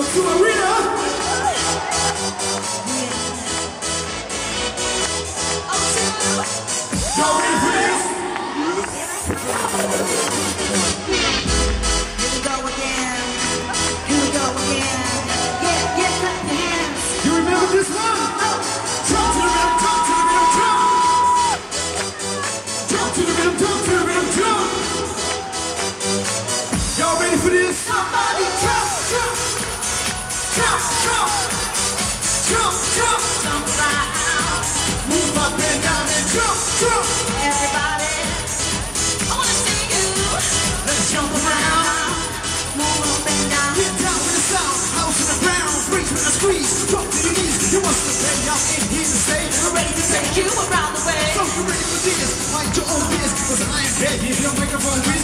to a real you ready for this? Fight your own biz, cause I am dead. Here's your microphone.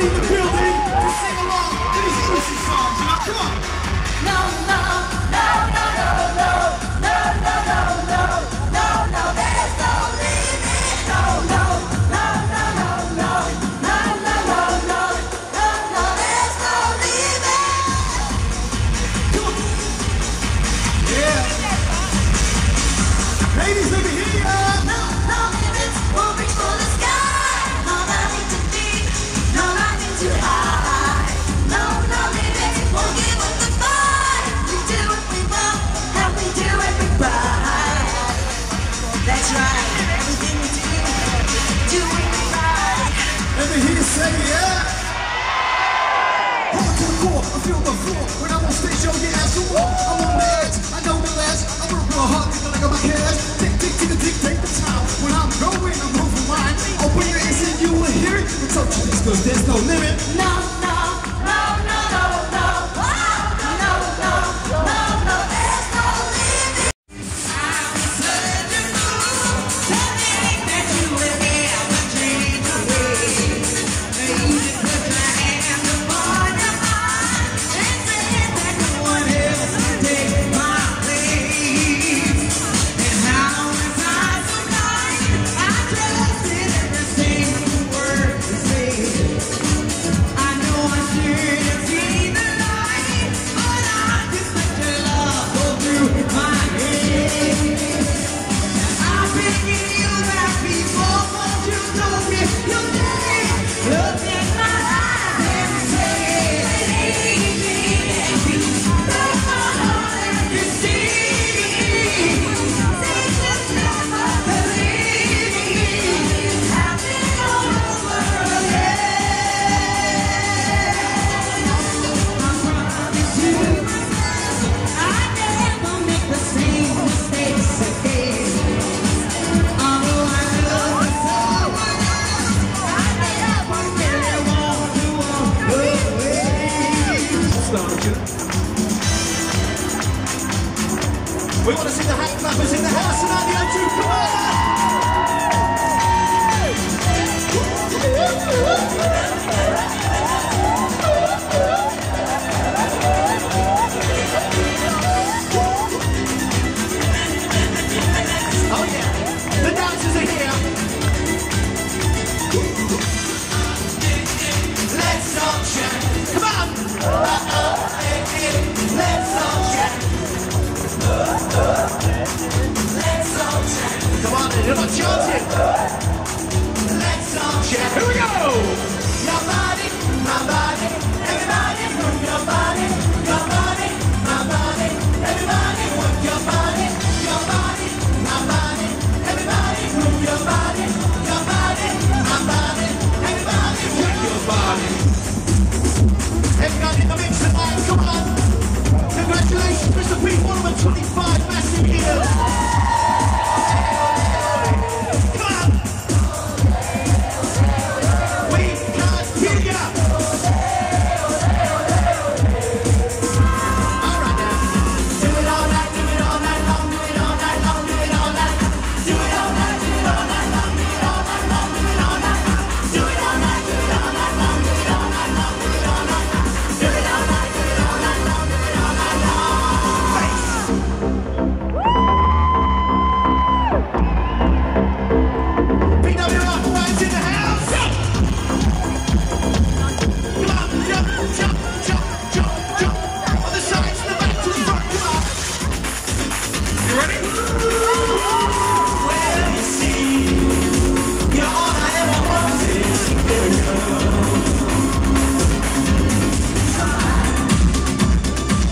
everybody in the building to sing along to these Christmas songs. Now, come on. No, no. take the time. When I'm I'm. Open your ears and you will hear it. Cause there's no limit. Now.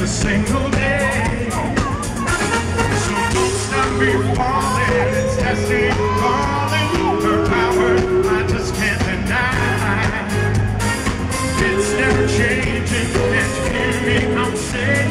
a single day. So don't stop me falling. It's testing, calling. Her power, I just can't deny. It's never changing. And hear me, I'm saying.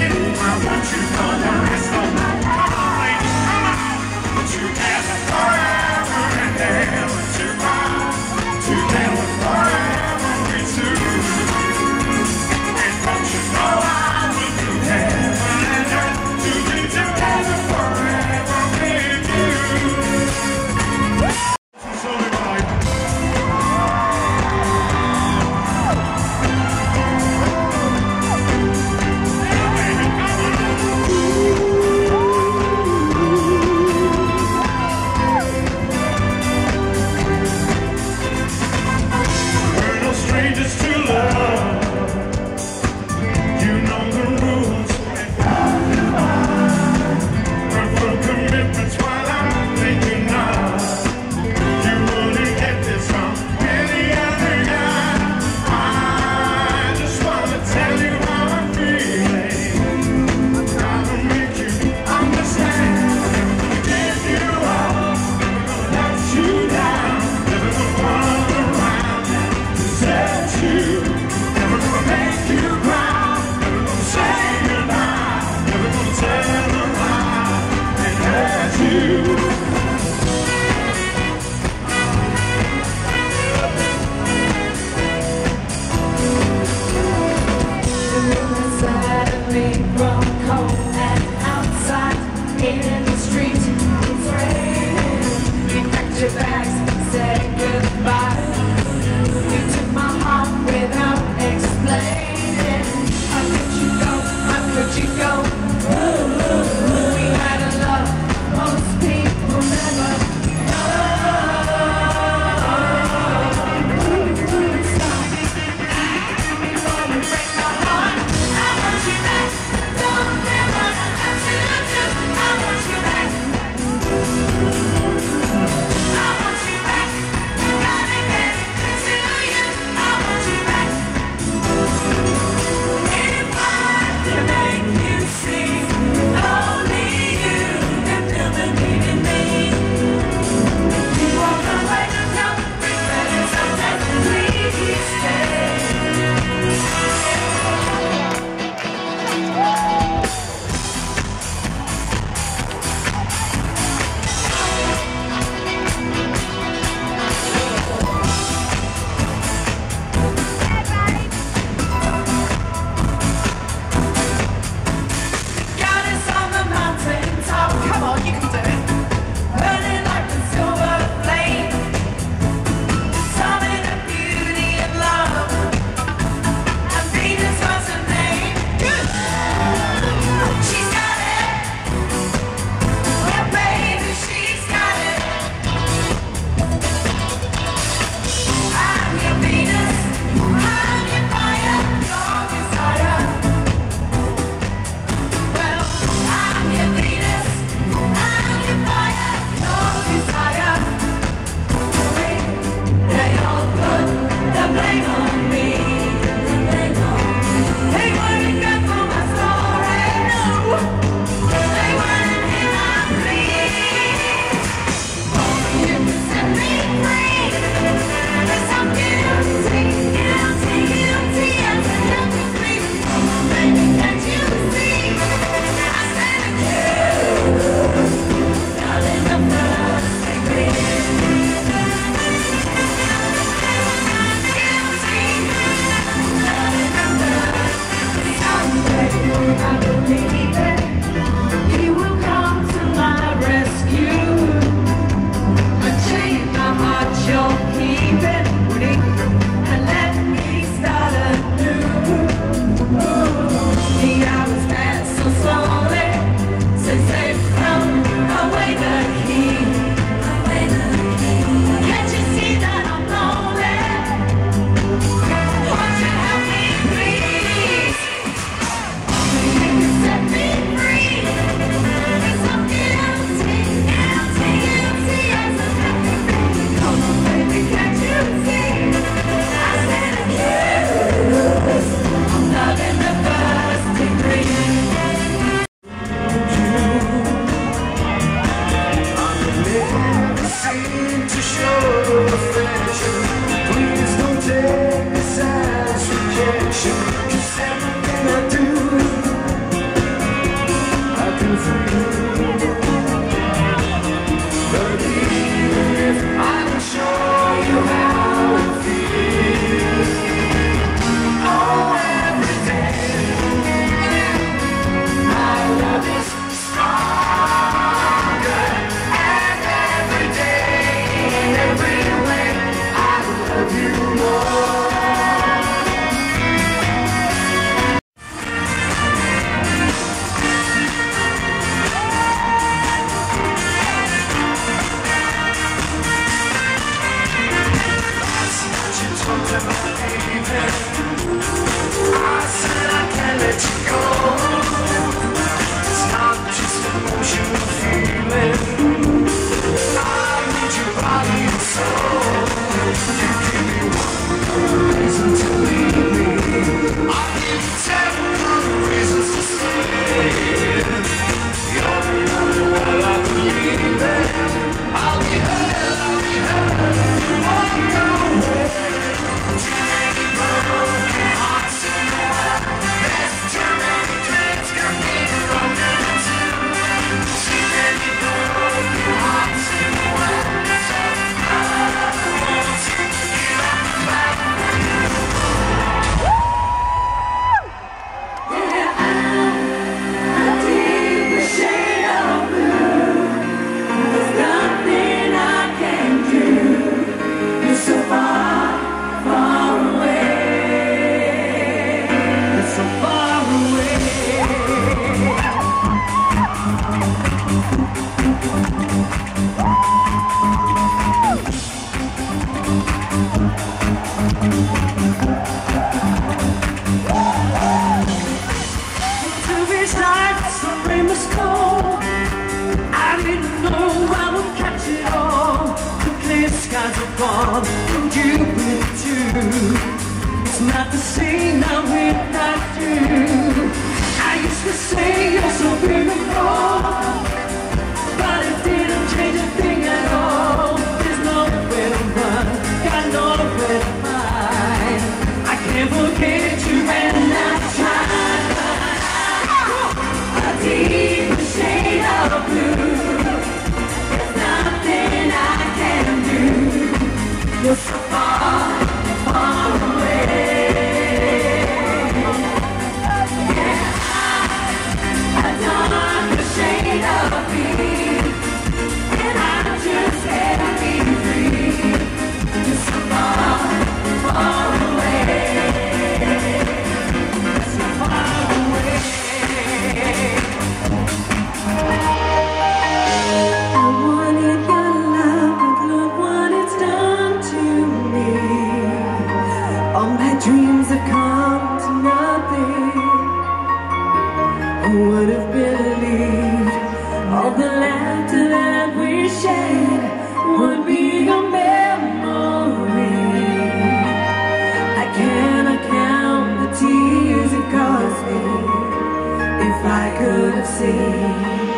see.